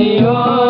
Hariyo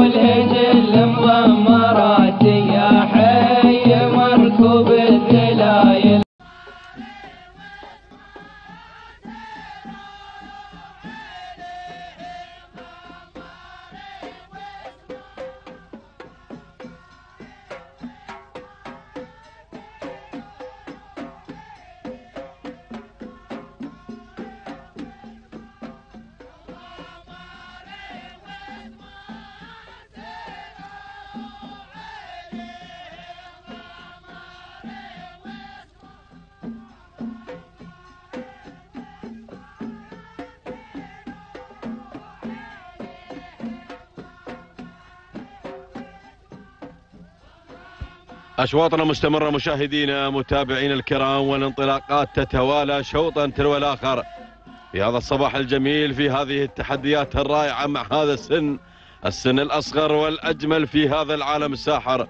أشواطنا مستمرة مشاهدينا متابعينا الكرام والانطلاقات تتوالى شوطا تلو الآخر. في هذا الصباح الجميل في هذه التحديات الرائعة مع هذا السن السن الأصغر والأجمل في هذا العالم الساحر.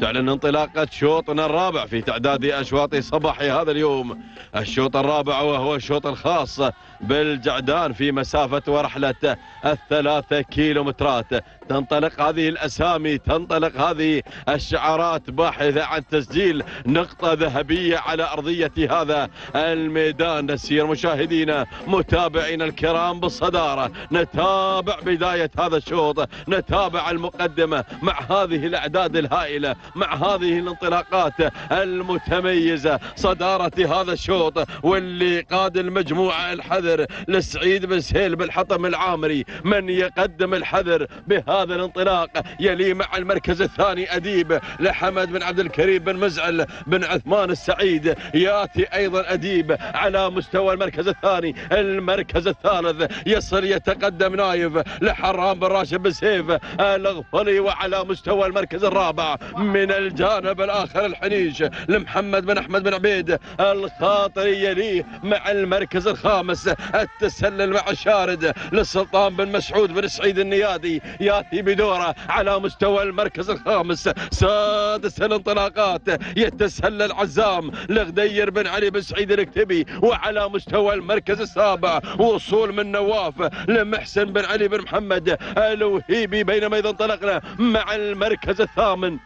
تعلن انطلاقة شوطنا الرابع في تعداد أشواط صباح هذا اليوم. الشوط الرابع وهو الشوط الخاص بالجعدان في مسافة ورحلة الثلاثة كيلومترات. تنطلق هذه الأسامي تنطلق هذه الشعارات باحثة عن تسجيل نقطة ذهبية على أرضية هذا الميدان. نسير مشاهدينا متابعينا الكرام بالصدارة. نتابع بداية هذا الشوط. نتابع المقدمة مع هذه الأعداد الهائلة مع هذه الانطلاقات المتميزة. صدارة هذا الشوط واللي قاد المجموعة الحذر لسعيد بن سهيل بالحطم العامري. من يقدم الحذر بهذا الانطلاق يلي مع المركز الثاني أديب لحمد بن عبد الكريم بن مزعل بن عثمان السعيد. ياتي أيضا أديب على مستوى المركز الثاني المركز الثالث. يصل يتقدم نايف لحرام بن راشد بن سيف. الغفلي وعلى مستوى المركز الرابع. من الجانب الآخر الحنيش لمحمد بن أحمد بن عبيد. الخاطري يليه مع المركز الخامس. التسلل مع الشارد للسلطان بن مسعود بن سعيد النيادي. ياتي بدورة على مستوى المركز الخامس. سادس الانطلاقات. يتسلل عزام لغدير بن علي بن سعيد الكتبي وعلى مستوى المركز السابع. وصول من نواف لمحسن بن علي بن محمد. الوهيبي بينما إذا انطلقنا مع المركز الثامن.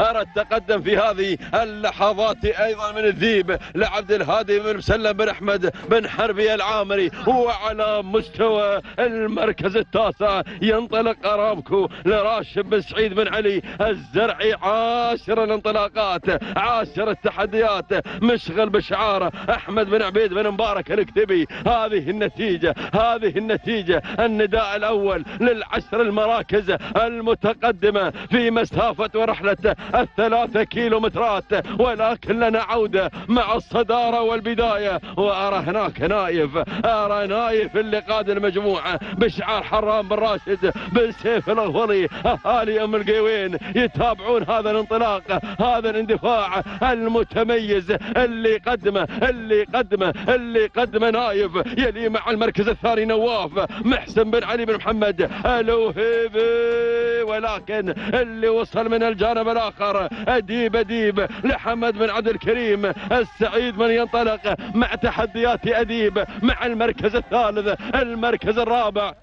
أرى التقدم في هذه اللحظات أيضا من الذيب لعبد الهادي بن مسلم بن أحمد بن حربي العامري وعلى مستوى المركز التاسع. ينطلق أرامكو لراشد بن سعيد بن علي الزرعي. عاشر الانطلاقات عاشر التحديات. مشغل بشعاره أحمد بن عبيد بن مبارك الكتبي هذه النتيجة هذه النتيجة النداء الأول للعشر المراكز المتقدمة في مسافة ورحلة الثلاثة كيلومترات ولكن لنا عودة مع الصدارة والبداية. وأرى هناك نايف أرى نايف اللي قاد المجموعة بشعار حرام بن راشد بن سيف الأغفري أهالي أم القيوين يتابعون هذا الانطلاق هذا الاندفاع المتميز. اللي قدمه اللي قدمه اللي قدمه نايف يلي مع المركز الثاني نواف محسن بن علي بن محمد. الوهيبي ولكن اللي وصل من الجانب الآخر أديب أديب. لحمد بن عبد الكريم. السعيد من ينطلق مع تحديات أديب مع المركز الثالث المركز الرابع.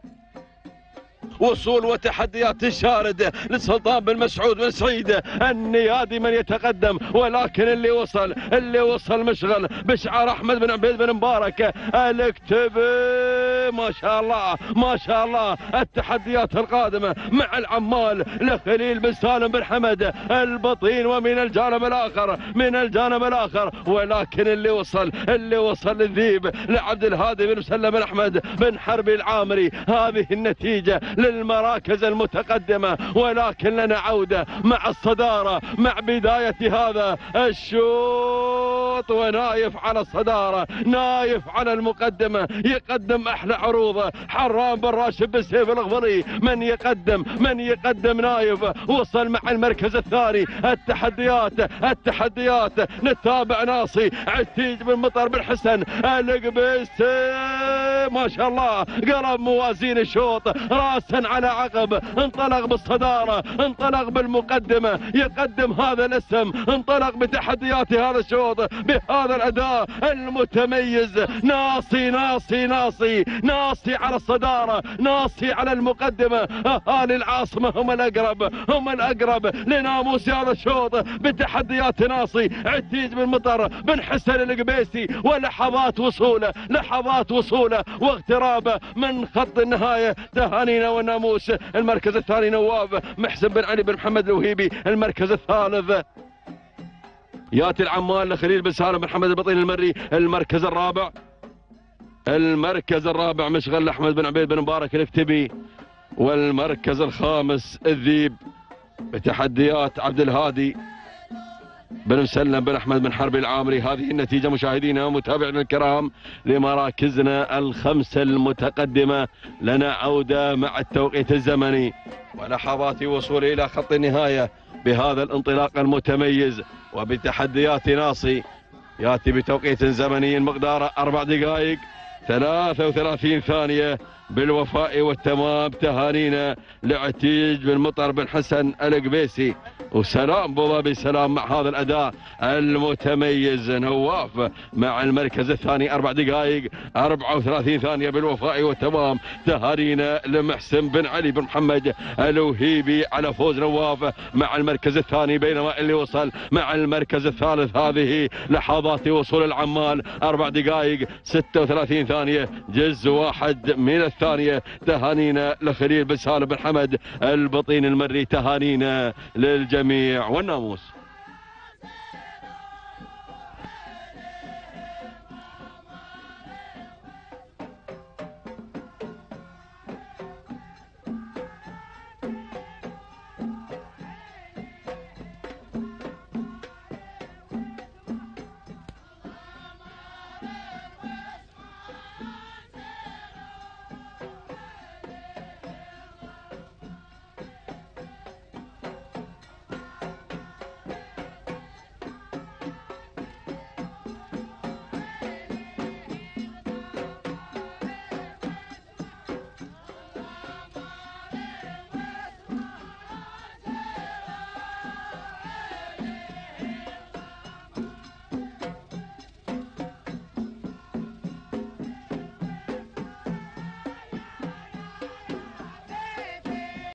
وصول وتحديات الشارد لسلطان بن مسعود بن سعيد. النيادي من يتقدم ولكن اللي وصل اللي وصل مشغل. بشعار أحمد بن عبيد بن مبارك. الاكتبي ما شاء الله ما شاء الله. التحديات القادمة مع العمال لخليل بن سالم بن حمد البطين ومن الجانب الآخر من الجانب الآخر. ولكن اللي وصل اللي وصل للذيب لعبد الهادي بن مسلم بن أحمد بن حربي العامري. هذه النتيجة للمراكز المتقدمة. ولكن لنا عودة مع الصدارة مع بداية هذا الشوط. ونايف على الصدارة نايف على المقدمة يقدم أحلى عروضه حرام بن راشد بن سيف الأغفري من يقدم؟ من يقدم نايف. وصل مع المركز الثاني. التحديات التحديات. نتابع ناصي. عتيج بن مطر بن حسن. القبيسي ما شاء الله. قلب موازين الشوط. راسا على عقب. انطلق بالصدارة. انطلق بالمقدمة. يقدم هذا الاسم. انطلق بتحديات هذا الشوط. بهذا الأداء المتميز. ناصي ناصي ناصي. ناصي على الصدارة. ناصي على المقدمة. أهالي العاصمة هم الأقرب. هم الأقرب لناموس هذا الشوط. بتحديات ناصي. عتيج بن مطر بن حسن القبيسي. ولحظات وصوله. لحظات وصوله. واغترابه من خط النهاية تهانينا والناموس المركز الثاني نواف محسن بن علي بن محمد الوهيبي المركز الثالث. ياتي العمال لخليل بن سالم بن حمد البطين المري المركز الرابع. المركز الرابع مشغل أحمد بن عبيد بن مبارك الاكتبي والمركز الخامس الذيب بتحديات عبد الهادي. بن مسلم بن أحمد بن حرب العامري. هذه النتيجة مشاهدينا ومتابعينا الكرام لمراكزنا الخمسة المتقدمة. لنا عودة مع التوقيت الزمني. ولحظات وصول إلى خط النهاية بهذا الانطلاق المتميز. وبتحديات ناصي. يأتي بتوقيت زمني مقداره أربع دقائق. 33 ثانية. بالوفاء والتمام تهانينا لعتيج بن مطر بن حسن القبيسي. وسلام بوابي سلام مع هذا الأداء المتميز. نواف مع المركز الثاني أربع دقائق 34 ثانية بالوفاء والتمام. تهانينا لمحسن بن علي بن محمد الوهيبي على فوز. نواف مع المركز الثاني بينما اللي وصل مع المركز الثالث. هذه لحظات وصول العمال. أربع دقائق 36 ثانية جزء واحد من الثانية. تهانينا لخليل بن سالم بن حمد البطين المري. تهانينا للجميع. والناموس